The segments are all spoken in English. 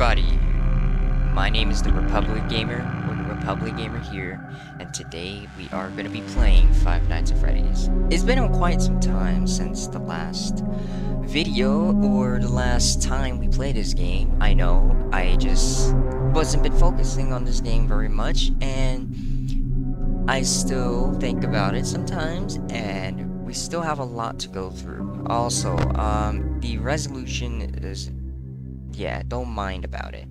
everybody! My name is the Republic Gamer, or the Republic Gamer here, and today we are going to be playing Five Nights at Freddy's. It's been quite some time since the last video, or the last time we played this game. I know, I just wasn't been focusing on this game very much, and I still think about it sometimes, and we still have a lot to go through. Also, um, the resolution is yeah, don't mind about it.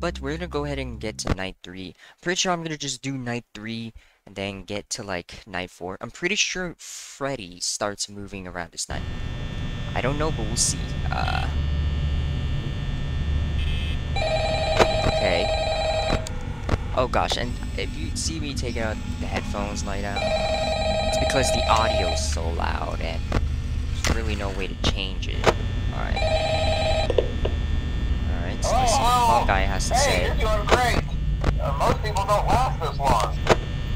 But we're gonna go ahead and get to night 3. Pretty sure I'm gonna just do night 3 and then get to like night 4. I'm pretty sure Freddy starts moving around this night. I don't know, but we'll see. Uh, okay. Oh gosh, and if you see me taking out the headphones light out, it's because the audio is so loud and there's really no way to change it. Alright. Alright, so let's see what guy has to hey, say. you're doing great. Uh, most people don't last this long.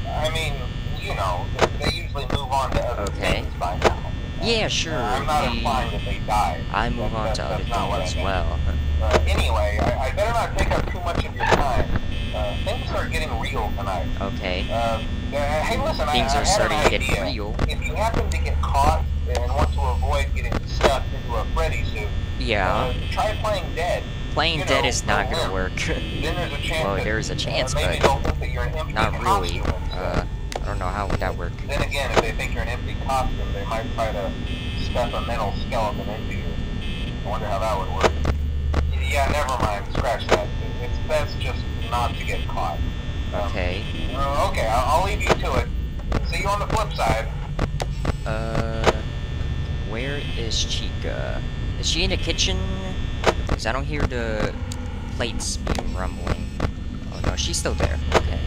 I mean, you know, they usually move on to other Okay. things by now. Yeah, sure. Uh, I'm not implying that they died. I move That- on that- to other that's things as well. Uh, anyway, I, I better not take up too much of your time. Uh, things are getting real tonight. Okay. Uh, uh, hey, listen, Things I, I are had starting to get idea. real. If you happen to get caught and want to avoid getting stuffed into a Freddy suit, Yeah. uh, try playing dead. Playing you dead know, is not gonna work. Then there's Well, there's a chance, but they'll think that you're an empty not really. Uh, I don't know how would that work. Then again, if they think you're an empty costume, they might try to stuff a mental skeleton into you. I wonder how that would work. Yeah, never mind. Scratch that. It's best just not to get caught. Um, Okay. uh, okay, I'll, I'll leave you to it. See you on the flip side. Uh, where is Chica? Is she in the kitchen? Cause I don't hear the plates rumbling. Oh no, she's still there. Okay.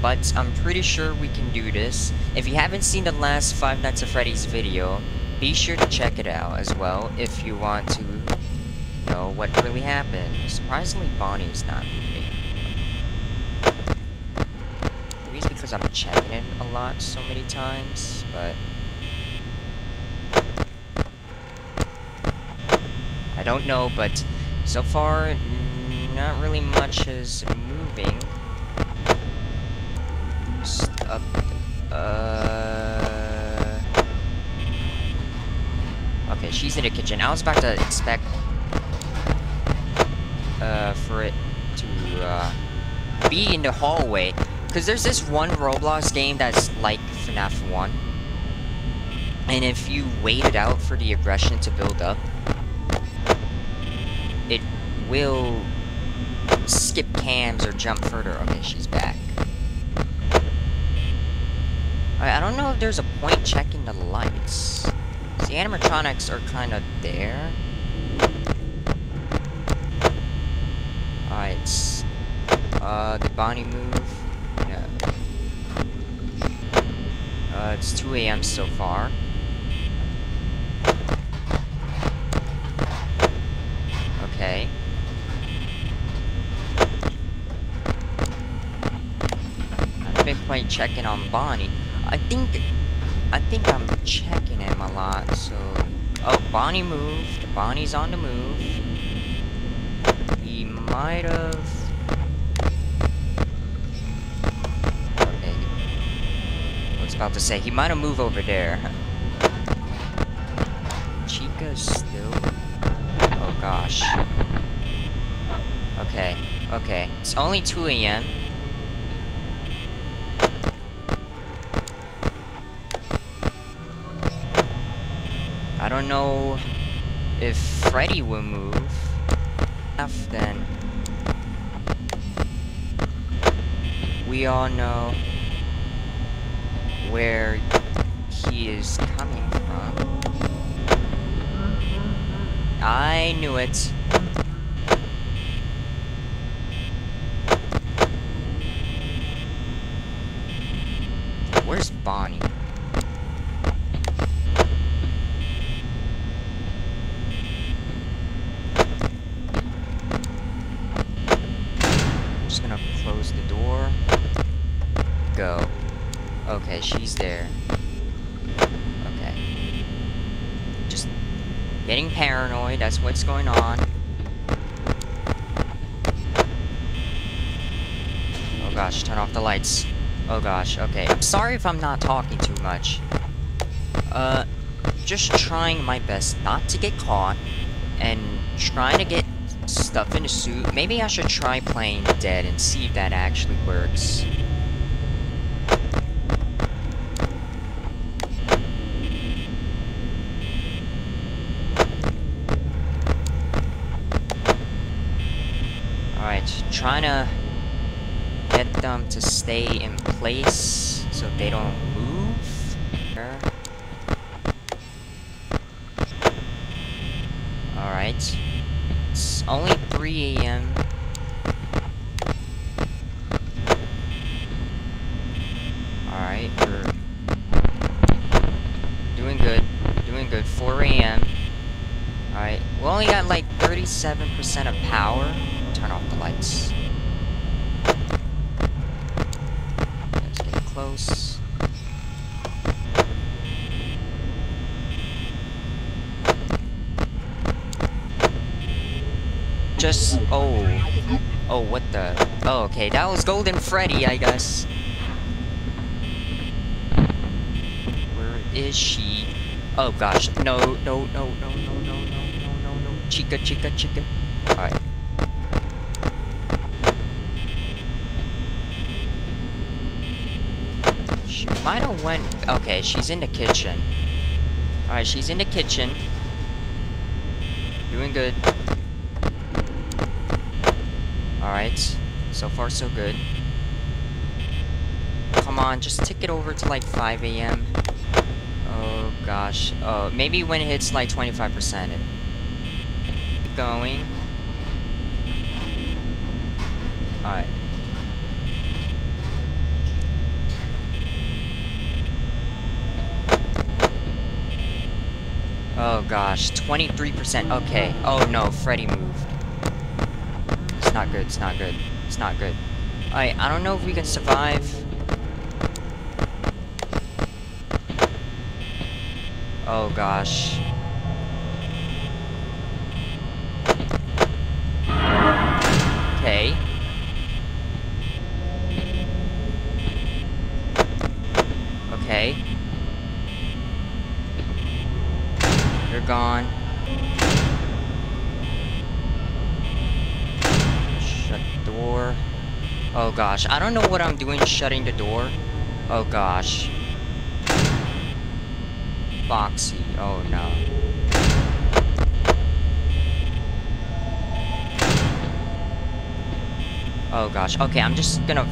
But I'm pretty sure we can do this. If you haven't seen the last Five Nights at Freddy's video, be sure to check it out as well if you want to know what really happened. Surprisingly, Bonnie is not moving. Maybe it's because I'm checking it a lot so many times, but... I don't know, but so far, not really much is moving. Up, uh... Okay, she's in the kitchen. I was about to expect, uh, for it to, uh, be in the hallway. Because there's this one Roblox game that's like FNAF 1. And if you wait it out for the aggression to build up, it will skip cams or jump further. Okay, she's back. I, I don't know if there's a point checking the lights. The animatronics are kind of there. Alright, uh, did Bonnie move? No. Uh, it's 2 a.m. so far. Okay. I've been quite checking on Bonnie. I think, I think I'm checking him a lot, so... Oh, Bonnie moved. Bonnie's on the move. He might have... Okay. I was about to say, he might have moved over there. Chica's still... Oh gosh. Okay, okay. It's only 2 a.m. don't know if Freddy will move. Enough then. We all know where he is coming from. I knew it. Where's Bonnie? Okay. Just getting paranoid, that's what's going on. Oh gosh, turn off the lights. Oh gosh, okay. Sorry if I'm not talking too much. Uh, just trying my best not to get caught, and trying to get stuff in a suit. Maybe I should try playing dead and see if that actually works. Trying to get them to stay in place so they don't move. Alright. It's only 3 a.m. Alright, we're doing good. Doing good. 4 a.m. Alright, we only got like 37% of power. Turn off the lights. Let's get close. Just, oh. Oh, what the? Oh, okay, that was Golden Freddy, I guess. Where is she? Oh gosh, no, no, no, no, no, no, no, no, no, no. Chica, chica, chica. Alright. Have went... Okay, she's in the kitchen. Alright, she's in the kitchen. Doing good. Alright. So far, so good. Come on, just tick it over to like 5 a.m. Oh gosh. Oh, maybe when it hits like 25%. It... Keep going. Alright. Oh gosh, 23%. Okay. Oh no, Freddy moved. It's not good, it's not good. It's not good. Alright, I don't know if we can survive. Oh gosh. Gosh, I don't know what I'm doing shutting the door. Oh gosh. Foxy, oh no. Oh gosh, okay, I'm just gonna...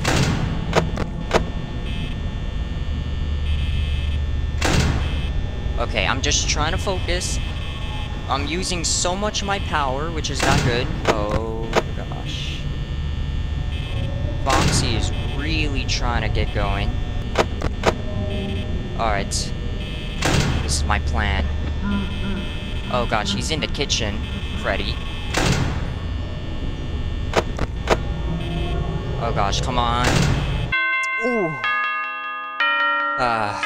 Okay, I'm just trying to focus. I'm using so much of my power, which is not good. Oh. Foxy is really trying to get going. Alright. This is my plan. Oh gosh, he's in the kitchen, Freddy. Oh gosh, come on. Ooh. Ah.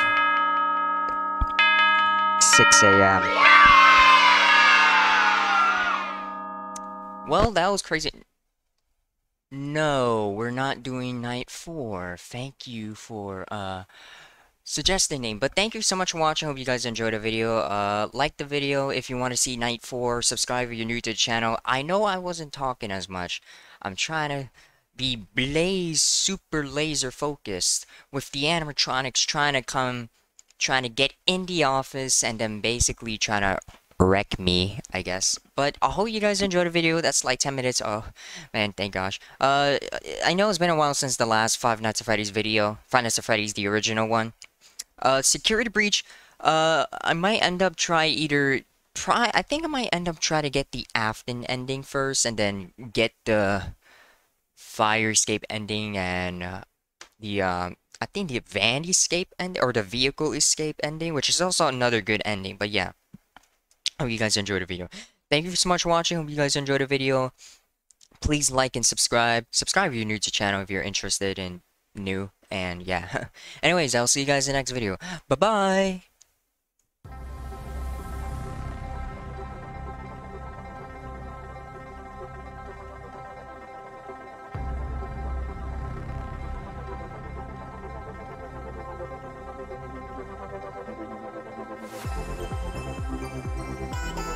6 a.m. Well, that was crazy. No, we're not doing night 4. Thank you for, uh, suggesting name. But thank you so much for watching. Hope you guys enjoyed the video. Uh, like the video if you want to see night 4. Subscribe if you're new to the channel. I know I wasn't talking as much. I'm trying to be blaze super laser focused with the animatronics trying to come trying to get in the office and then basically trying to wreck me, I guess. But I hope you guys enjoyed the video. That's like 10 minutes. Oh, man, thank gosh. Uh, I know it's been a while since the last Five Nights at Freddy's video. Five Nights at Freddy's, the original one. Uh, Security Breach, uh, I might end up try either... Try, I think I might end up try to get the Afton ending first and then get the fire escape ending and uh, the um I think the van escape end or the vehicle escape ending, which is also another good ending. But yeah, hope you guys enjoyed the video. Thank you so much for watching. Hope you guys enjoyed the video. Please like and subscribe. Subscribe if you're new to the channel if you're interested in new. And yeah. Anyways, I'll see you guys in the next video. Bye-bye. Paga.